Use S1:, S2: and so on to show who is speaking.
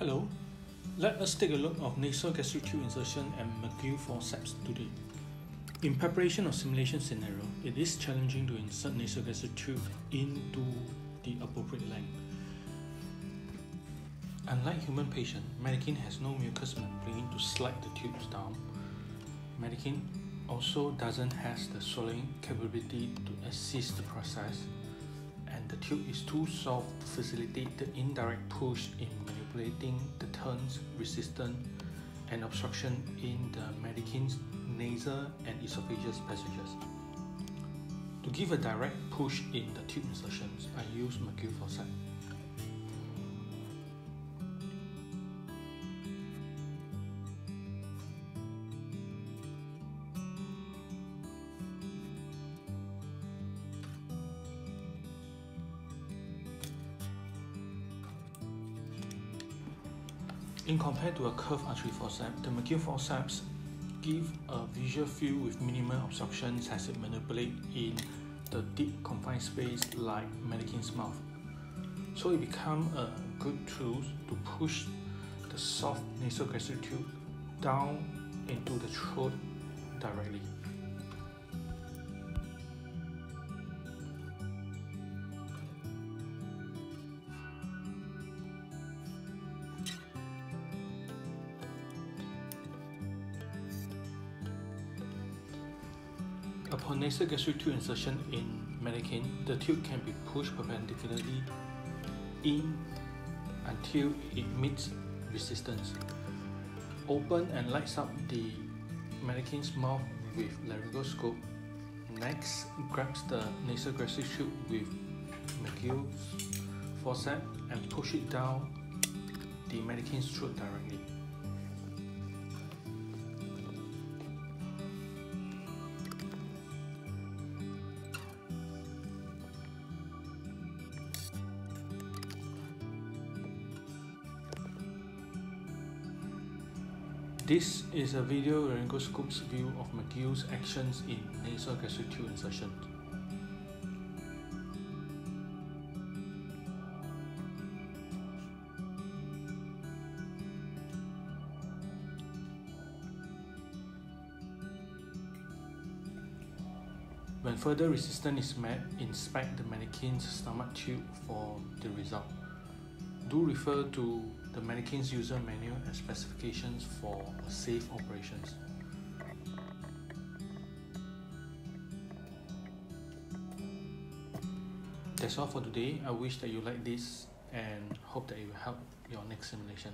S1: Hello, let us take a look of nasogastric tube insertion and Magill forceps today. In preparation of simulation scenario, it is challenging to insert nasogastric tube into the appropriate length. Unlike human patient, mannequin has no mucous membrane to slide the tubes down. Mannequin also doesn't have the swallowing capability to assist the process and the tube is too soft to facilitate the indirect push in manipulating the turns, resistance, and obstruction in the mannequin's nasal and esophageal passages. To give a direct push in the tube insertions, I use Magill forceps. In compared to a curved artery forceps, the Magill forceps give a visual field with minimal obstructions as it manipulates in the deep confined space like mannequin's mouth. So it becomes a good tool to push the soft nasogastric tube down into the throat directly. Upon nasogastric tube insertion in mannequin, the tube can be pushed perpendicularly in until it meets resistance. Open and lights up the mannequin's mouth with laryngoscope. Next, grabs the nasogastric tube with Magill's forceps and push it down the mannequin's throat directly. This is a video laryngoscope's view of Magill's actions in nasogastric tube insertion. When further resistance is met, inspect the mannequin's stomach tube for the result. Do refer to the mannequin's user manual and specifications for safe operations. That's all for today. I wish that you like this and hope that it will help your next simulation.